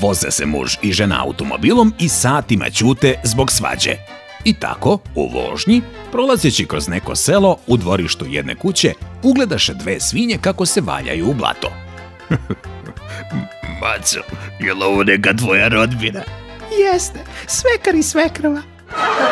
voze se muž i žena automobilom i satima ćute zbog svađe. I tako, u vožnji, prolazeći kroz neko selo u dvorištu jedne kuće, ugledaše dve svinje kako se valjaju u blato. Maco, je li ovo neka tvoja rodbina? Jeste, svekar i svekrva.